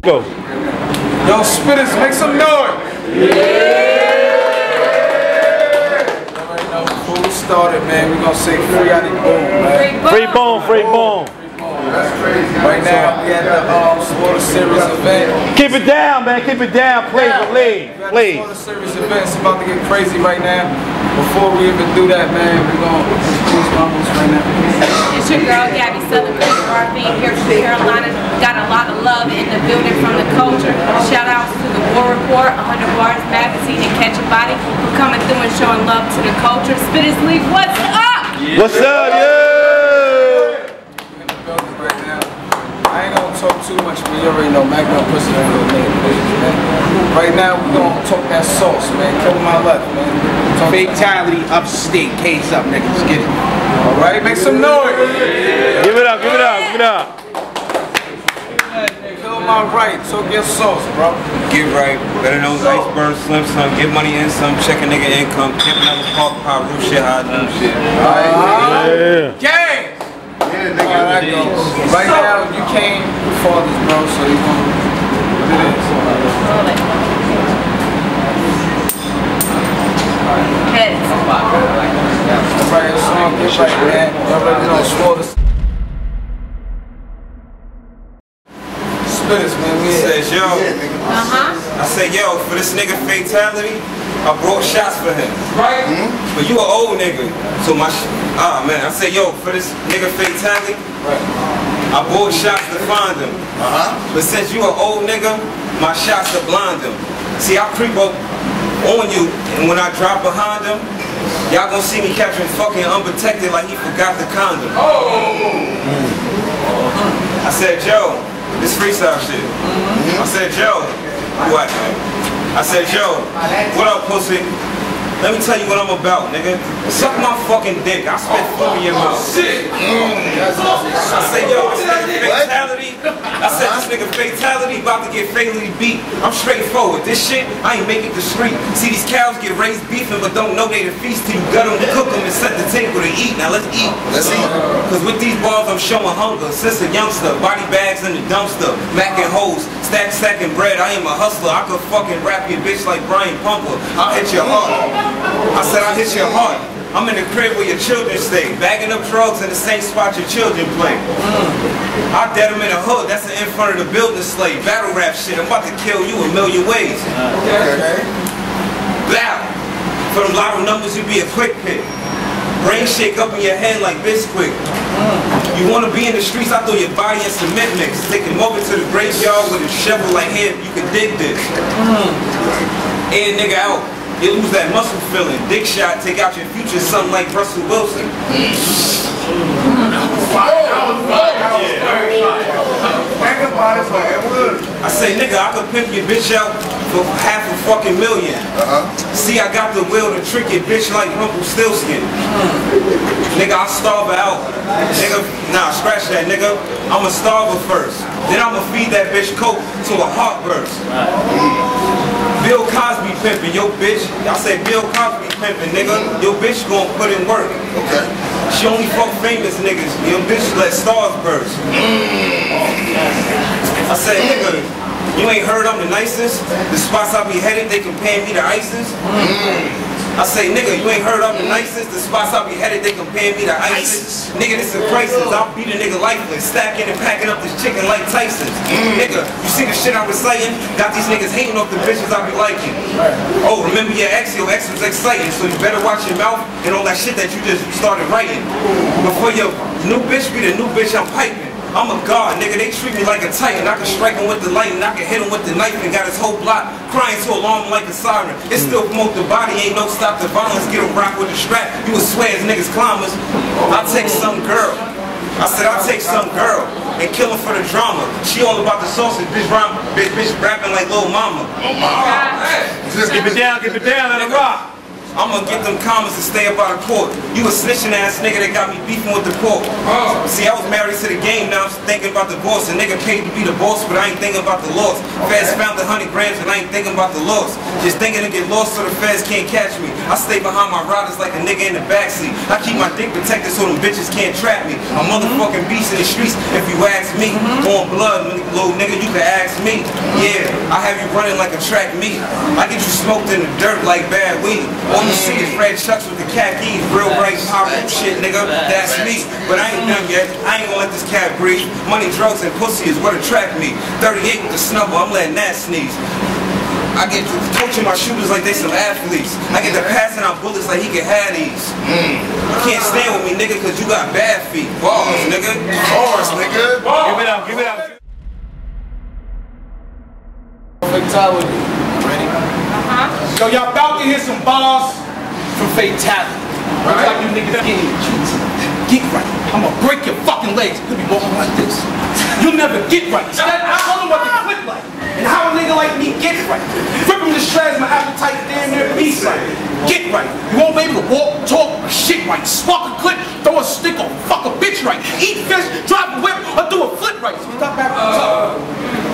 Go. Yo, spitters, make some noise. Yeah. All right, now before we started, man, we gonna say free out of boom, man. Free bone, free bone. Right now, we at the um, Slaughter Series event. Keep it down, man. Keep it down. Please, We please, at the please. Slaughter Series event. It's about to get crazy right now. Before we even do that, man, we're gonna introduce my host right now. It's your girl Gabby celebrating our being here from Carolina. Got a lot of love in the building from the culture. Shout outs to the War Report, 100 Bars Magazine, and Catch a Body for coming through and showing love to the culture. Spittaz League, what's up? What's up, yo? in the building right now. I ain't gonna talk too much, but you already know Mac gonna push it on the main page, man. Right now, we gonna talk that sauce, man. Kill my left, man. Fatality upstate, case up, niggas. Get it. All right, make some noise. Give it up, give it up, give it up. Kill my right, talk your sauce, bro. Get right, better known as Iceberg, Slim Some, get money in some, check a nigga income, can't never park, pop, roof shit, how I do shit. Yeah. Gang! Yeah, nigga. All right, go. Right now, you came with fathers, bro, so you gonna what it is. Heads. Everybody, a song, get right, man. Y'all already know, Slaughter. Spitters, man. We Says yo, Uh-huh. I said yo, for this nigga fatality, I brought shots for him. right. But you an old nigga, so my sh- ah man, I said yo, for this nigga fatality, Right. I bought shots to find him. Uh-huh. But since you an old nigga, my shots to blind him. See, I creep up on you, and when I drop behind him, y'all gonna see me catching fucking unprotected like he forgot the condom. Oh! Mm. I said, Joe, this freestyle shit. Mm-hmm. I said, Joe, what? I said, Joe, what up, pussy? Let me tell you what I'm about, nigga. Suck my fucking dick. I spit oh, food in your oh, mouth. I said, yo, this nigga fatality. I said, this nigga fatality about to get fatally beat. I'm straightforward. This shit, I ain't make it the street. See, these cows get raised beefing, but don't know they the feast till you gut them, cook them, and set the table to eat. Now let's eat. Let's eat. Cause with these balls, I'm showing hunger. Since a youngster, body bags in the dumpster, macking hoes, stack stacking bread. I am a hustler. I could fucking rap your bitch like Brian Pumper. I'll hit your heart. I said, I'll hit your heart. I'm in the crib where your children stay, bagging up drugs in the same spot your children play. I dead them in the hood, that's in front of the building slave. Battle rap shit, I'm about to kill you a million ways. Okay. Bow. For them lotto numbers, you be a quick pick. Brain shake up in your head like Bisquick. You wanna be in the streets, I throw your body in cement mix. Take him over to the graveyard with a shovel like, him, you can dig this. Mm. And nigga out. You lose that muscle feeling. Dick shot, take out your future, something like Russell Wilson. I say, nigga, I could pimp your bitch out for half a fucking million. Uh-huh. See, I got the will to trick your bitch like Rumpelstiltskin. Nigga, I'll starve her out. Nigga, nah, scratch that, nigga. I'ma starve her first. Then I'ma feed that bitch coke to a heartburst. Bill Cosby pimping, yo bitch. I say Bill Cosby pimping, nigga. Your bitch gon' put in work. Okay. She only fuck famous niggas. Your bitch let stars burst. Mm. I said, nigga, you ain't heard I'm the nicest? The spots I be headed, they compare me to ISIS? I say, nigga, you ain't heard I'm the nicest? The spots I be headed, they compare me to ISIS? Nigga, this is a crisis. I'll beat a nigga lifeless, stacking and packing up this chicken like Tyson. Nigga, you see the shit I'm reciting? Got these niggas hating off the bitches I be liking. Oh, remember your ex? Your ex was exciting, so you better watch your mouth and all that shit that you just started writing. Before your new bitch be the new bitch I'm piping. I'm a god, nigga. They treat me like a titan. I can strike him with the lightning. I can hit him with the knife and got his whole block crying to alarm like a siren. It still promote the body. Ain't no stop the violence. Get him rock with the strap. You would swear as niggas climbers. I take some girl. I said I'll take some girl and kill her for the drama. She all about the sausage. Bitch, rhyme, bitch, bitch rapping like Lil Mama. Oh keep it down, keep it down, let it rock. I'm gonna get them comments to stay up out of court. You a snitching ass nigga that got me beefing with the court. Oh. See, I was married to the game, now I'm thinking about the divorce. A nigga paid to be the boss, but I ain't thinking about the loss. Feds found the hundred grams, and I ain't thinking about the loss. Just thinking to get lost so the feds can't catch me. I stay behind my riders like a nigga in the backseat. I keep my dick protected so them bitches can't trap me. I'm motherfucking beast in the streets, if you ask me. Mm-hmm. On blood, little nigga, you can ask me. Yeah, I have you running like a track meet. I get you smoked in the dirt like bad weed. All you see is red chucks with the khakis, real bright power shit, nigga. That's me. But I ain't done yet. I ain't gonna let this cat breathe. Money, drugs, and pussy is what attract me. 38 with the snubble, I'm letting that sneeze. I get to coaching my shooters like they some athletes. I get to passing out bullets like he can have these. Mm. You can't stand with me, nigga, cause you got bad feet. Bars, mm. nigga. Bars, nigga. Give it up, give it up. Fatality. Ready? Yo, y'all about to hear some bars from Fatality. Looks like you niggas your. Get right. I'ma break your fucking legs. You'll be walking like this. You'll never get right. Instead, I told him what the clip like. And how a nigga like me gets right. Rip him to shreds, my appetite damn near beast right. Get right. You won't be able to walk, talk, shit right. Spark a clip, throw a stick, or fuck a bitch right. Eat fish, drive a whip, or do a flip right. So stop acting tough.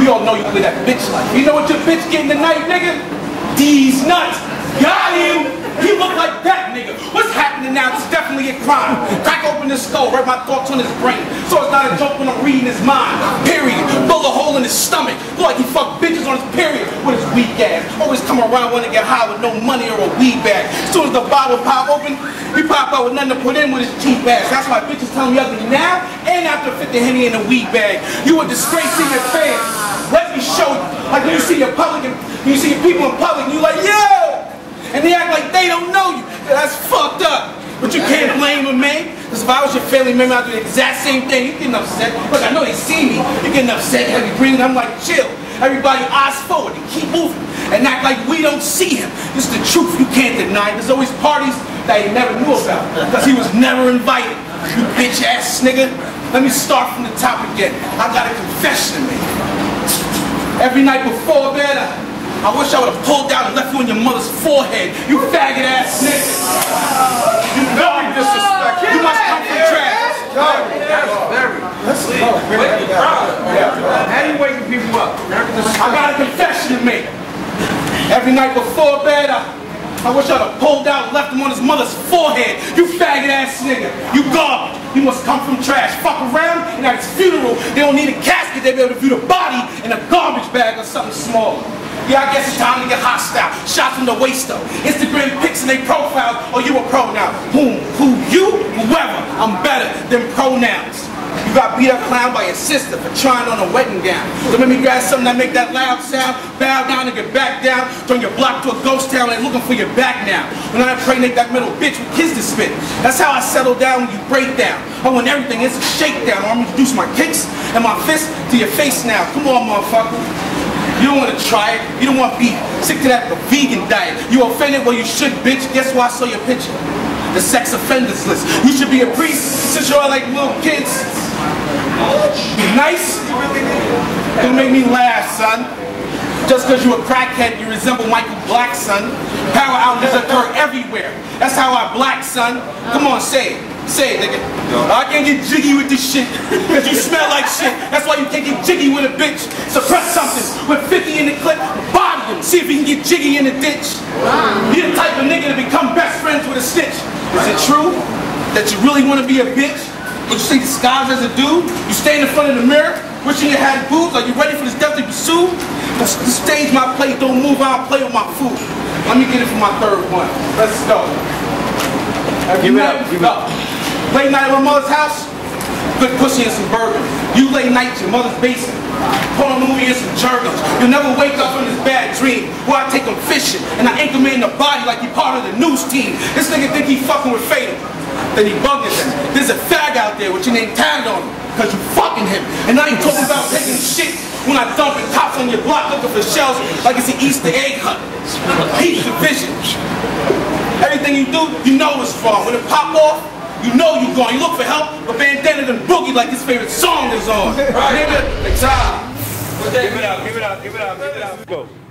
We all know you live that bitch life. You know what your bitch getting tonight, nigga? These nuts. Got him. He look like that, nigga. What's happening now? It's definitely a crime. Crack open his skull, write my thoughts on his brain. So it's not a joke when I'm reading his mind. Period. Blow a hole in his stomach. Look like he fucked bitches on his period with his weak ass. Always come around when to get high with no money or a weed bag. As soon as the bottle pop open, he pop out with nothing to put in with his cheap ass. That's why bitches tell me ugly now and after 50 henny in a weed bag. You a disgrace to your fans. Let me show you. Like when you see your public, you see people in public, and you like, yo! And they act like they don't know you. That's fucked up. But you can't blame them, man. Because if I was your family member, I'd do the exact same thing. You getting upset. Look, I know they see me. You're getting upset, heavy breathing. I'm like, chill. Everybody eyes forward and keep moving. And act like we don't see him. This is the truth. You can't deny. There's always parties that he never knew about. Because he was never invited. You bitch ass nigga. Let me start from the top again. I got a confession to make. Every night before bed, I, I wish I would have pulled down and left you on your mother's forehead. You faggot ass nigga. You very disrespectful. You must come from trash. How you waking people up? I got a confession to make. Every night before bed, I, I wish I'd have pulled out and left him on his mother's forehead. You faggot ass nigga. You garbage. You must come from trash. Fuck around and at his funeral, they don't need a casket. They'll be able to view the body in a garbage bag or something smaller. Yeah, I guess it's time to get hostile. Shots from the waist though. Instagram pics and they profile, or you a pro now. Whom? Who? You? Whoever. I'm better than pronouns. You got beat up clown by your sister for trying on a wedding gown. So let me grab something that make that loud sound, bow down and get back down, turn your block to a ghost town and looking for your back now. When I impregnate that middle bitch with kids to spit. That's how I settle down when you break down. Oh, I want everything, it's a shakedown. I'm gonna introduce my kicks and my fists to your face now. Come on, motherfucker. You don't want to try it. You don't want beef. sick to that vegan diet. You offended? Well, you should, bitch. Guess why I saw your picture? The sex offenders list. You should be a priest since you're all like little kids. Nice? Don't make me laugh, son. Just because you're a crackhead, you resemble Michael Blackson. Power outages occur everywhere. That's how I black, son. Come on, say it. Say it, nigga. I can't get jiggy with this shit because you smell like shit. That's why you can't get jiggy with a bitch. Suppress something with 50 in the clip, body him. See if he can get jiggy in the ditch. You're the type of nigga to become best friends with a snitch. Is it true that you really want to be a bitch? But you stay disguised as a dude? You stay in the front of the mirror, wishing you had boobs? Are you ready for this deathly pursuit? The, the stage my plate, don't move, I don't play with my food. Let me get it for my third one. Let's go. Every Give it up, give it up. Late night at my mother's house, good pussy and some bourbon. You late night at your mother's basement. Porn movie and some Jergens. You'll never wake up from this bad dream where I take him fishing and I anchor him in the body like he part of the news team. This nigga think he fucking with Fatal. Then he bugging him. There's a fag out there with your name tatted on him because you fucking him. And I ain't talking about taking shit when I dumping cops on your block looking for shells like it's an Easter egg hunt. He's the vision. Everything you do, you know it's wrong. When it pop off, you know you gone. You look for help, but bandana and boogie like his favorite song is on. Nigga, it's time. Give it up, give it up, give it up, give it up. Go.